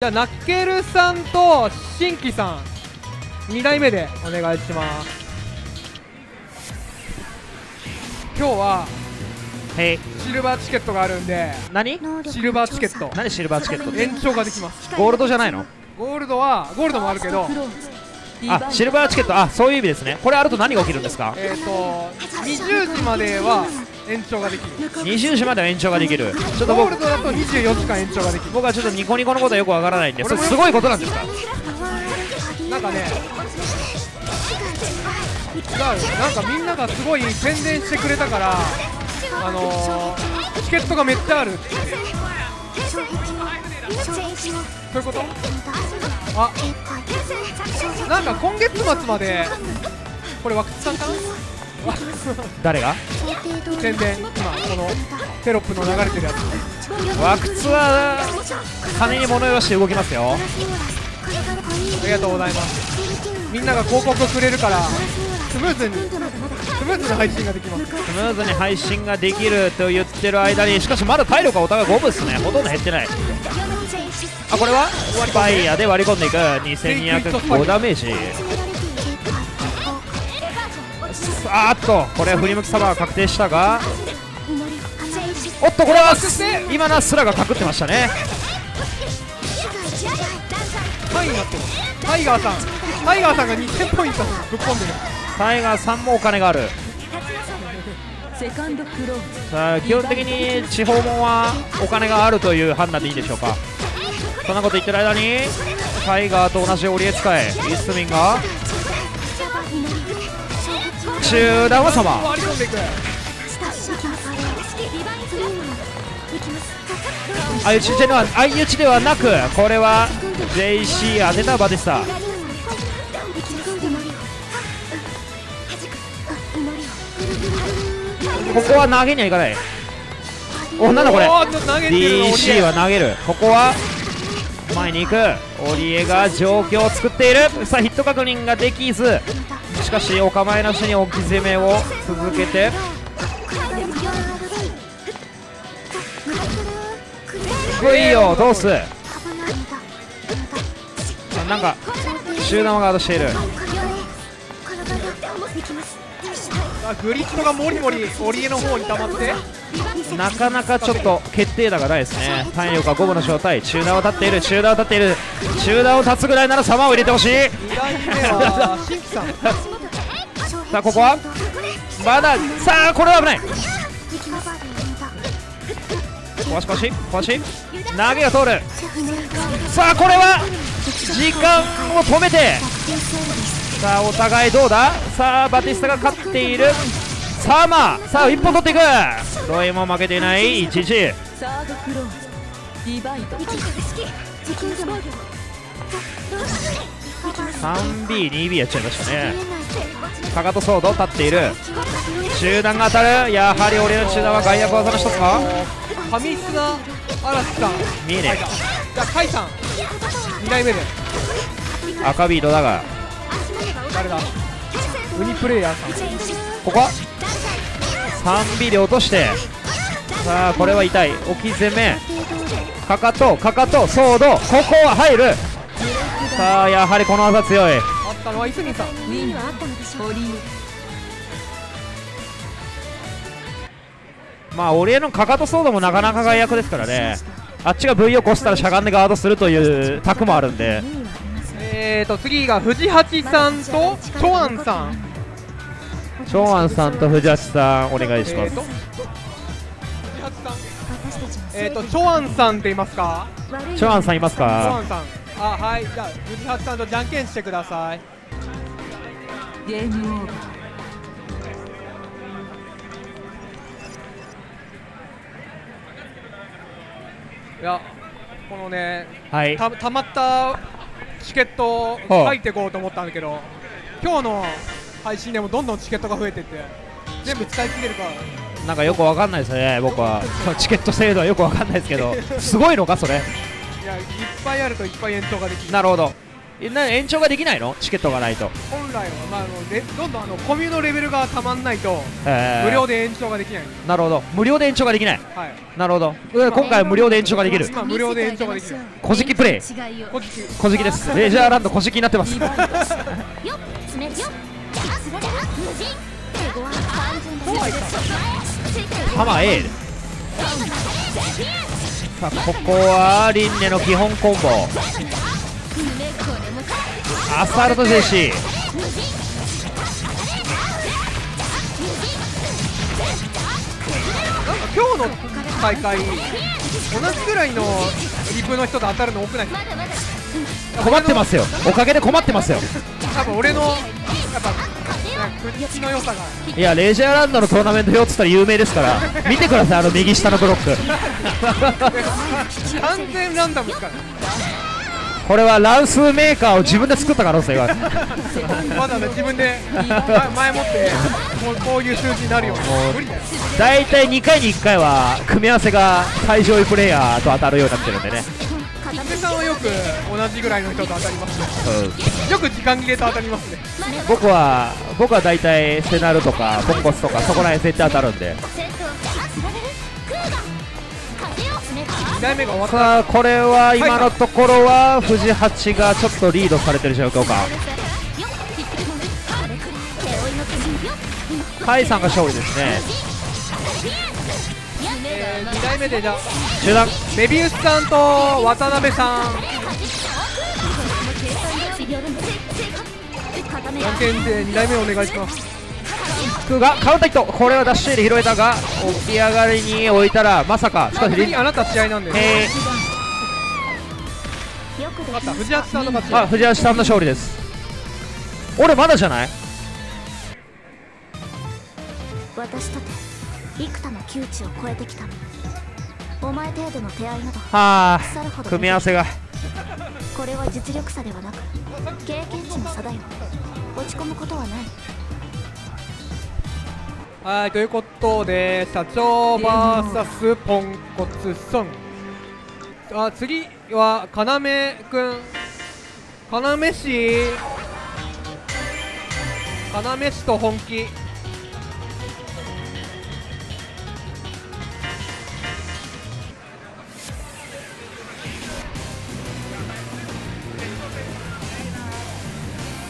じゃあナッケルさんと新規さん2代目でお願いします。今日はシルバーチケットがあるんで何？シルバーチケット。何？シルバーチケット。って延長ができます。ゴールドじゃないの？ゴールドはゴールドもあるけどあシルバーチケット。あそういう意味ですね。これあると何が起きるんですか？えっ、と20時までは延長ができる。20時までは延長ができる。ちょっと僕だと24時間延長ができる。僕はちょっとニコニコのことはよくわからないんでそれすごいことなんですか？なんかねなんかみんながすごい宣伝してくれたからあのー、チケットがめっちゃある。ってそういうこと？あ。なんか今月末までこれワクチさんかな？誰が？宣伝。今このテロップの流れてるやつ。ワクツは金に物言わして動きますよ。ありがとうございます。みんなが広告くれるからスムーズにスムーズな配信ができます。スムーズに配信ができると言ってる間にしかしまだ体力はお互い5分ですね。ほとんど減ってない。あこれは？スパイアで割り込んでいく。2205ダメージあーっと。これ振り向きサバが確定したが。おっとこれは今のはスラが隠ってましたね。タイになってるタイガーさん。タイガーさんが2000ポイントぶっ込んでる。タイガーさんもお金がある。さあ基本的に地方門はお金があるという判断でいいでしょうか。そんなこと言ってる間にタイガーと同じオリエ使いイスミンが中段は様。割り込んでいく相打ちではなくこれは JC 当てたバティスタここは投げにはいかない。おなんだこれ DC は投げる。ここは前に行く。オリエが状況を作っている。さあヒット確認ができず。しかしお構いなしに置き攻めを続けて。グイを通す？なんか集団をガードしている。あグリッドがもりもりオリエの方に溜まって。なかなかちょっと決定打がないですね。体力は5分の状態中段を立っている。中段を立っている。中段を立つぐらいなら様を入れてほしい。2代目は新規さんさあここは？まださあこれは危ない。壊し壊し壊し。投げが通る。さあこれは時間を止めて。さあお互いどうだ？さあバティスタが勝っている。サーマーさあ一本取っていく。ロイも負けていない1 1サードクローズディバイド 3B2B やっちゃいましたね。かかとソード立っている。中段が当たる。やはり俺の中段は外役技の一つか。上砂嵐さん。見えねじゃあカイさん。2代目で。え赤ビードだが。誰だ？ウニプレイヤーさん。ここは？3B で落として。さあこれは痛い。置き攻め。かかとかかとソード。ここは入るさあやはりこの技強い。あったのはイスミンさんウィンホリエまあ俺のかかとソードもなかなか外役ですからね。あっちが V を越したらしゃがんでガードするという卓もあるんでえーと次が藤八さんとチョアンさんショーアンさん。と藤橋さんお願いします。えーと藤八さん。えーとチョアンさんって言いますか？ショーアンさんいますチョアかンさんあはい。じゃあ藤八さんとじゃんけんしてください。ゲームオーバー。いやこのねはい。たたまったチケットをはあ書いていこうと思ったんだけど今日の配信でもどんどんチケットが増えてって全部使い切れるから。なんかよくわかんないですね僕は。チケット制度はよくわかんないですけどすごいのかそれいやいっぱいあるといっぱい延長ができる。なるほど。えな延長ができないの？チケットがないと、本来は、まあ、あのレどんどんあのコミュのレベルがたまんないとえー。無料で延長ができない、なるほど。無料で延長ができない。はい。なるほど。うん今回は無料で延長ができる。今無料で延長ができる。小じきプレイ。小じき。です。レジャーランド小じきになってます。ハマ A さあここはリンネの基本コンボ。アスファルト JC 今日の大会同じぐらいのリプの人と当たるの多くない？困ってますよ。おかげで困ってますよ。多分俺のやっぱ口の良さが。いやレジャーランドのトーナメント表っつったら有名ですから 見てくださいあの右下のブロック。完全ランダムですから。これは乱数メーカーを自分で作った可能性がある。わざわざ自分でま前もってこうこういう数字になるように。無理だよ大体2回に1回は組み合わせが最上位プレイヤーと当たるようになってるんでね、さんはよく同じぐらいの人と当たりますね。うん。よく時間切れと当たりますね。僕は僕は大体セナルとかポンコツとかそこら辺絶対当たるんで。2代目が終わった。さあこれは今のところは藤八がちょっとリードされてる状況か。甲斐さんが勝利ですねえー、2代目でじゃあ中段メビウスさんと渡辺さん。じゃんけんで2代目お願いします。クがカウンターヒット。これはダッシュで拾えたが起き上がりに置いたらまさか。しかしあなた試合なんで。えった。藤橋さんの勝あ藤橋さんの勝利です。俺まだじゃない？私とて幾多の窮地を超えてきたお前程度の手合いなどはあ組み合わせが。これは実力差ではなく経験値の差だよ。落ち込むことはない。はいということで社長 VS ポンコツソンあ次は要くん。要氏要氏と本気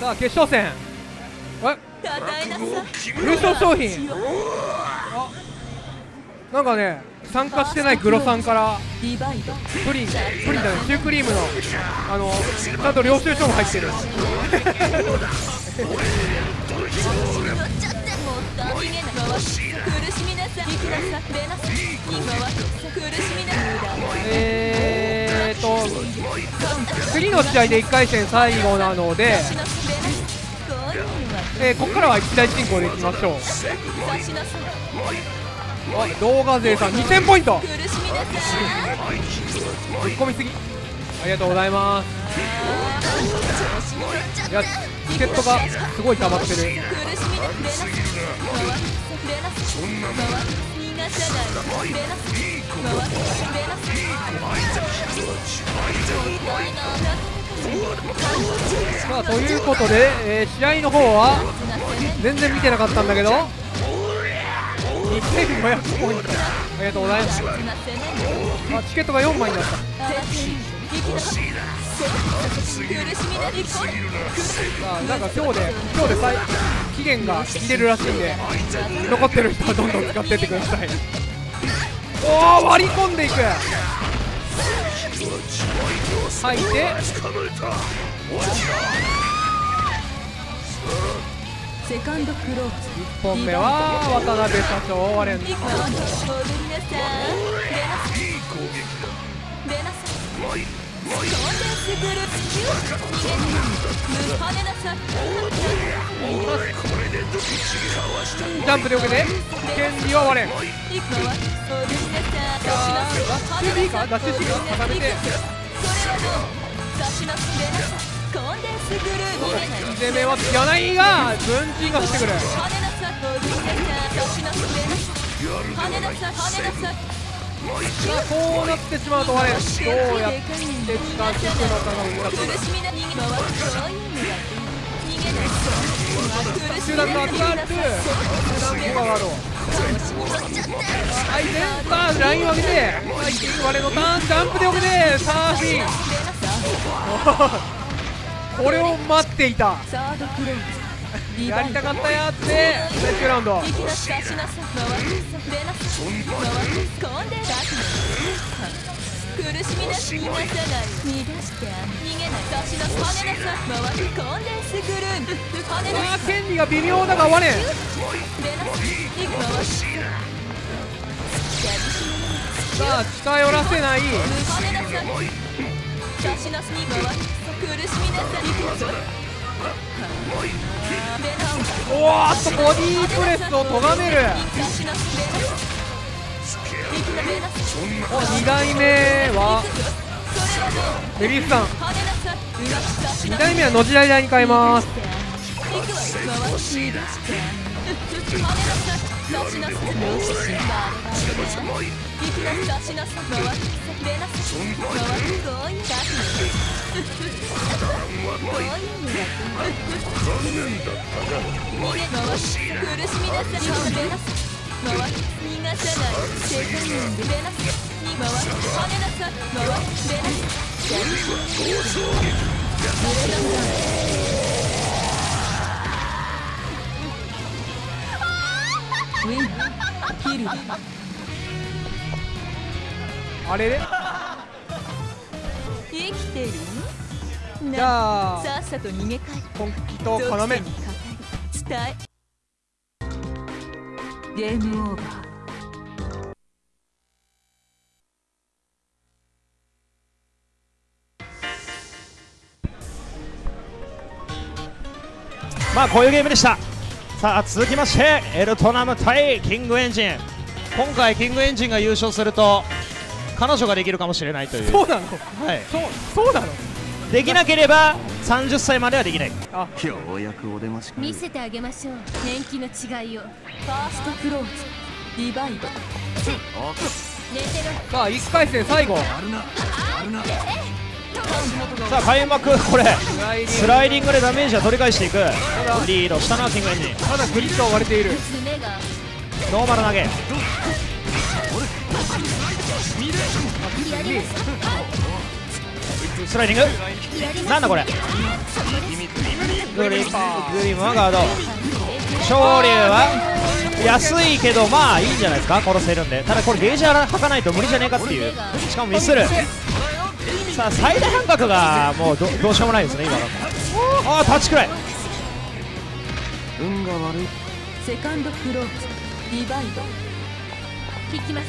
さあ決勝戦。え？優勝商品。あなんかね参加してないグロさんからプリンプリンだね。シュークリームのあのちゃんと領収書も入ってる。えーと次の試合で1回戦最後なので、えーここからは一大進行でいきましょう。動画勢さん2000ポイント。苦しみなさいぶっ込みすぎ。ありがとうございます。いやチケットがすごい溜まってる。苦しみな出なさあということで、えー試合の方は全然見てなかったんだけど2500ポイント。ありがとうございます。あチケットが4枚になった。さあなんか今日で今日で最期限が切れるらしいんで残ってる人はどんどん使ってってください。おお割り込んでいく。吐いて。セカンドクローズ1本目は渡辺社長割れん行くわ踊りなさい出なさい出なさい。飛んですぐる逃げない跳ねなさい。ジャンプで受けて権利は割れんッシュ B かダッシュ C か固めてそれはどう差しなさい出なさコンデンスグルー逃げない攻めはつかないが軍人が降ってくる跳ねなさい踊りなさい差しなさい出なさい跳ねなさい跳ねなさいあこうなってしまうと我どうやって近づくのかが難しい苦しみな逃げ回るそうい逃げない集団が集まる集団があろう相手さあラインを上げて我のターンジャンプでよけてサーフィン。これを待っていた。やりたかったやってレスキューラウンド苦しみなし逃がさない逃がして。逃げない出しなさ跳ねなさ回る。コンデンスクルーン跳ねなさ権利が微妙だが我レナス行く回す。さあ近寄らせない跳ねなさ出しなす。に回る苦しみなさ行くぞレナンおーっとボディープレスを咎める2代目はそれはどうメリーフさん。2代目はのじらい台に変えます。よしバレバレ行くな出しなさ回すレナス回るこういうだこういうのだ逃げ回す苦しみな回る逃がさない世界に回る跳ねなさ回るレナスやる濡れなんだウィンキルあれ？で生きてる？じゃあさっさと逃げ帰る。本気と要。伝えゲームオーバー。まあこういうゲームでした。さあ続きましてエルトナム対キングエンジン。今回キングエンジンが優勝すると彼女ができるかもしれないという。そうなの？はい、そうそうなの？できなければ30歳まではできない。ようやくお出ましか見せてあげましょう。年季の違いを。ファーストクローズ。リバイドさあ1回戦最後。さあ開幕これ。スライディングスライディングでダメージは取り返していく。リードしたのはキングエンジ。ンただグリッドは割れている。ノーマル投げスライディング。なんだこれ。グリグリムはガード。昇竜は安いけどまあいいんじゃないですか。殺せるんで。ただこれゲージ吐かないと無理じゃねえかっていう。しかもミスる。さあ最大半角がもうどどうしようもないですね今の。ああタッチくらい。運が悪い。セカンドクローズリバイド引きます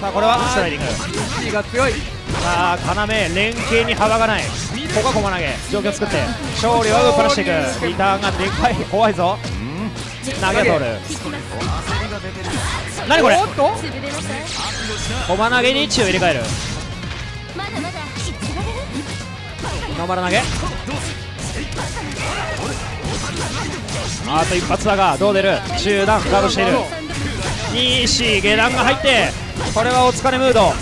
さあこれはスライディング。C が強い。さあ要連携に幅がない。ここは駒投げ。状況作って。勝利はぶっ放していく。リターンがでかい。怖いぞ。投げ取る。何これ？駒投げに血を入れ替える。まだまだつられるノーマル投げ。あと一発だがどう出る？中段ガードしている西下段が入ってこれはお疲れムード。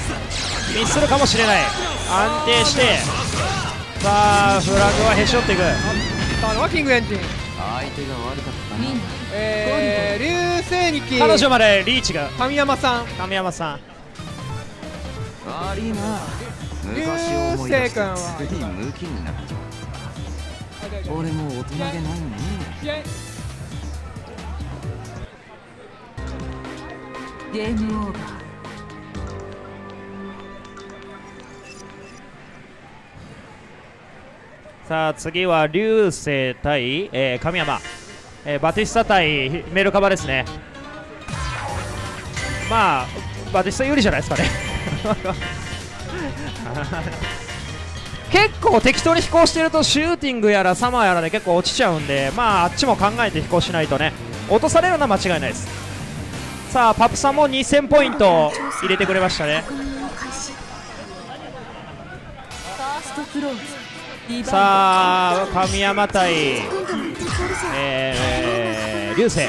ミスるかもしれない。安定してさあフラグはへし折っていく。さあのはキングエンジン。相手が悪かったな。えー、流星日記彼女までリーチが。神山さん。神山さん。悪いな。流星君は。ついムキになっちゃう俺も大人げないねゲームオーバー。さあ次は流星対、えー神山、えーバティスタ対メルカバですね。まあバティスタ有利じゃないですかね。結構適当に飛行してるとシューティングやらサマーやらで結構落ちちゃうんでまああっちも考えて飛行しないとね。落とされるのは間違いないです。さあパプさんも2000ポイント。入れてくれましたね。さあ神山対、えー、流星。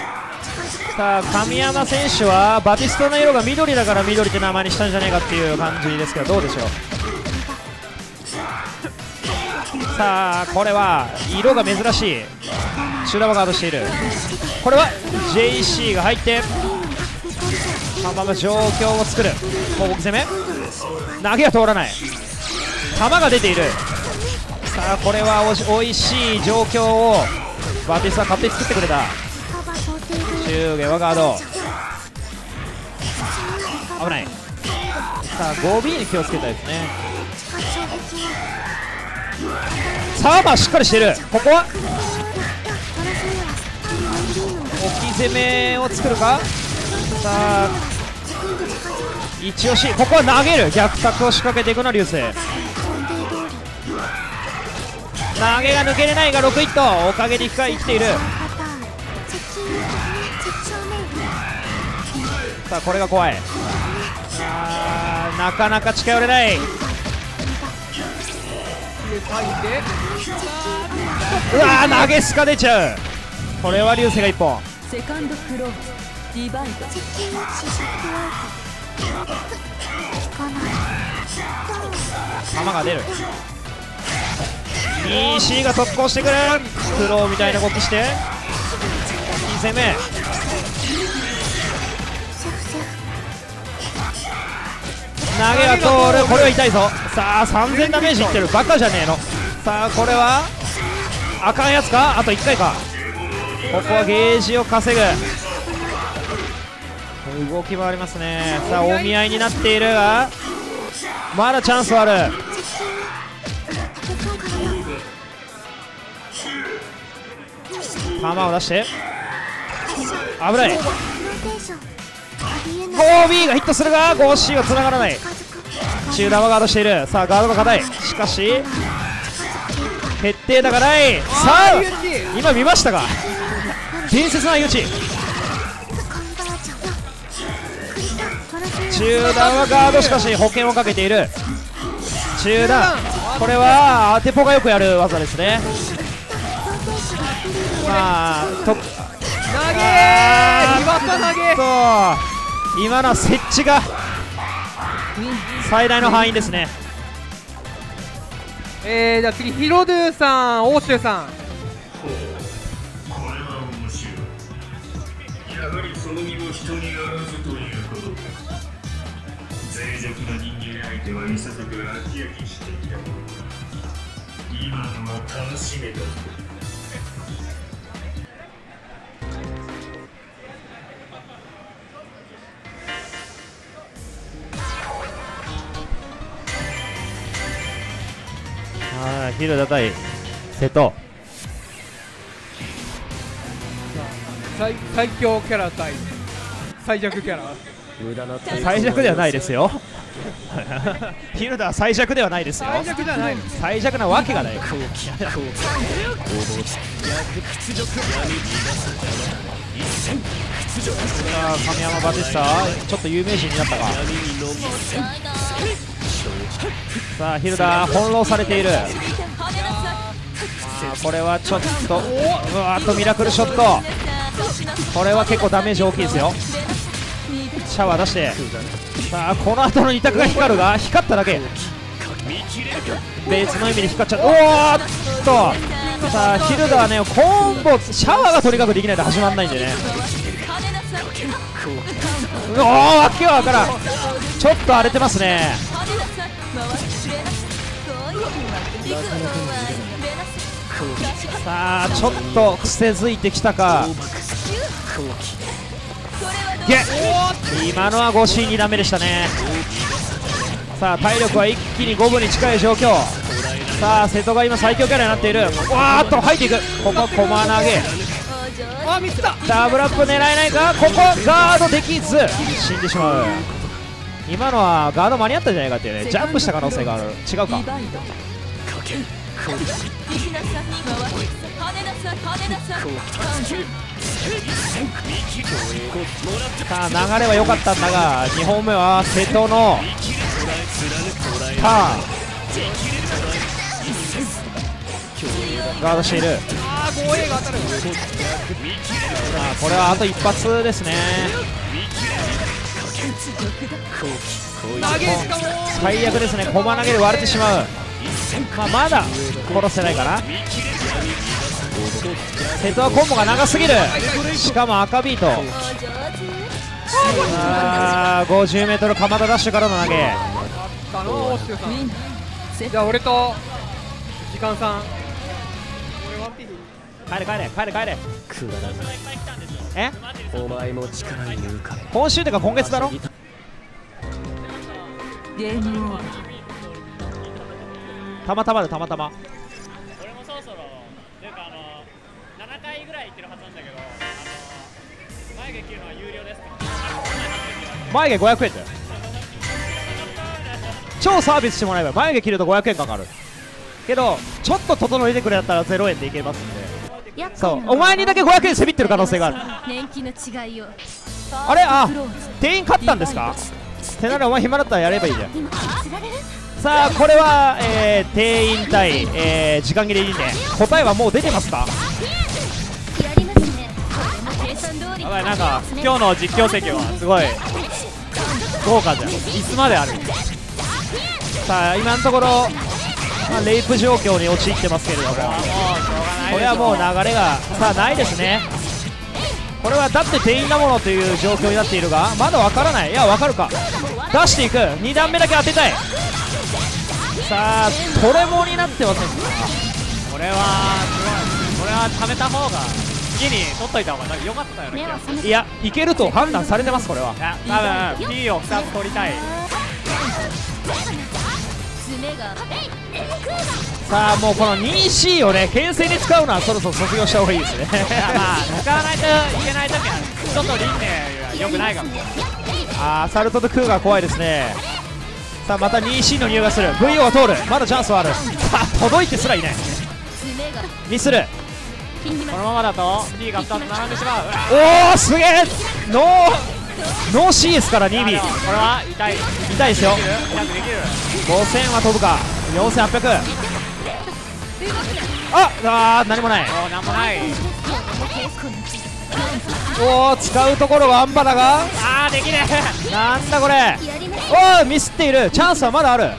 さあ神山選手はバティストの色が緑だから緑って名前にしたんじゃねえかっていう感じですけどどうでしょう？さあこれは色が珍しい。修羅場ガードしている。これは JC が入ってのまま状況を作る。広告攻め。投げは通らない。球が出ている。さあこれはおしおいしい状況をバティスタ勝手に作ってくれた。中下はガード。危ない。さあ 5B に気をつけたいですね。衝撃はさあまあしっかりしてる。ここは。置き攻めを作るか。さあ一押し。ここは投げる。逆角を仕掛けていくのは流星。投げが抜けれないが6ヒットおかげで1回生きている。さあこれが怖い。あーなかなか近寄れない。うわ投げスカ出ちゃう。これは流星が1本。セカンドクローディバイド接近試食アウト効かない球が出る EC が速攻してくる。クローみたいな動きして。いい攻め。投げが通る。これは痛いぞ。さあ3000ダメージいってる。バカじゃねえの。さあこれは。あかんやつか？あと1回か。ここはゲージを稼ぐ。動きもありますね。さあお見合いになっている。がまだチャンスはある。球を出して。危ない。ローテーションありえない 5B がヒットするが 5C は繋がらない。中段はガードしている。さあガードが硬い。しかし決定だがない。さあ今見ましたか？伝説の相打ち中段はガードしかし保険をかけている。中段。これは当てポがよくやる技ですね。まあと投げ投げと今のは設置が最大の範囲ですね。えー、じゃあ次ヒロドゥさん欧州さん。やはりその身も人にあらずということ。か脆弱な人間相手はいささか飽き飽きしていた今のは楽しめだはい広田対瀬戸。最最強キャラ対最弱キャラ。最弱ではないですよ。広田は最弱ではないですよ。最弱じゃないの。最弱なわけがない。さあ神山バティスタちょっと有名人になったかさあ広田翻弄されているこれはちょっとうわーっとミラクルショットこれは結構ダメージ大きいですよシャワー出して。さあこの後の二択が光るが光っただけ。別の意味で光っちゃう。おーっと。さあヒルダはね。コンボシャワーがとにかくできないと始まんないんでね。おおわけわからん。ちょっと荒れてますね。さあちょっと癖づいてきたか。今のは 5C2 ダメでしたね。さあ体力は一気に5分に近い状況。さあ瀬戸が今最強キャラになっている。わーっと入っていく。ここコマ投げ。あミスった。ダブルアップ狙えないか？ここガードできず。死んでしまう。今のはガード間に合ったんじゃないかっていうね。ジャンプした可能性がある。違うかさあ流れは良かったんだが2本目は瀬戸のターンガードしている。防衛が当たるまあこれはあと一発ですね。最悪ですね。駒投げで割れてしまう、まあ、まだ殺せないかな瀬戸はコンボが長すぎる。しかも赤ビート。あー 50m 鎌田ダッシュからの投げ。じゃあ俺と時間さん。帰れ帰れ帰れ帰れくだらないえお前も力に浮かれ今週ってか今月だろ？たまたまでたまたま俺もそろそろというかあの7回ぐらい行ってるはずなんだけどあの眉毛切るのは有料です眉毛500円だよ。超サービスしてもらえば眉毛切ると500円かかる。けどちょっと整えてくれだったら0円でいけますんで。そう。お前にだけ500円せびってる可能性がある。年季の違いを。あれ？あ店員勝ったんですか？てならお前暇だったらやればいいじゃん。さあこれは、えー、店員対、えー、時間切れいいね。答えはもう出てますか？やばいなんか今日の実況席はすごい豪華じゃん。椅子まである。さあ今のところ、まあ、レイプ状況に陥ってますけれども。これはもう流れがさあないですね。これはだって店員だものという状況になっているがまだわからない。いやわかるか。出していく。2段目だけ当てたい。さあトレモになってませんこれはすごい。これは貯めた方が。次に取っといた方が良かったよねいやいけると判断されてますこれは。いや多分 P を2つ取りたいさあもうこの 2C をね牽制に使うのはそろそろ卒業した方がいいですね。まあ使わないといけない時はちょっと輪廻は良くないかも。あーサルトとクーが怖いですねさあまた 2C の匂いがする。VO が通る。まだチャンスはある。さあ届いてすらいない。ミスるこのままだと P が2つ並んでしまう。おおすげえノーノー C ですから 2B これは痛い。痛いですよ。痛くできる。5000は飛ぶか。4800ああー何もない。もうなんもない。おお使うところはアンバだが。あーできねなんだこれ。おおミスっている。チャンスはまだある。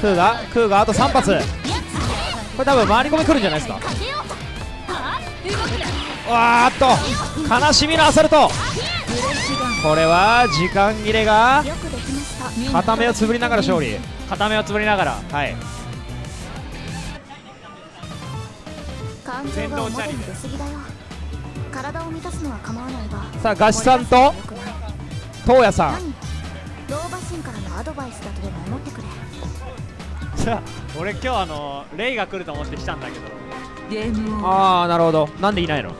クーがクーがあと3発。これ多分回り込み来るんじゃないですかわーっと悲しみのアサルト。これは時間切れが片目をつぶりながら勝利。片目をつぶりながら。はい。感情が表に出過ぎだよ。体を満たすのは構わないが。さあガシさんと東野さん。何老婆心からのアドバイスだとでも思ってくれ。俺今日あのレイが来ると思って来たんだけど。ああなるほど。なんでいないの？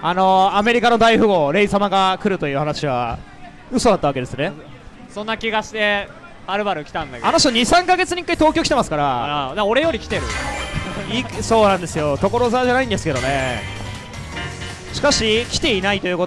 あのー、アメリカの大富豪レイ様が来るという話は嘘だったわけですね。そんな気がしてはるばる来たんだけど。あの人23か月に1回東京来てますから。あ俺より来てる。いそうなんですよ。所沢じゃないんですけどね。しかし来ていないということ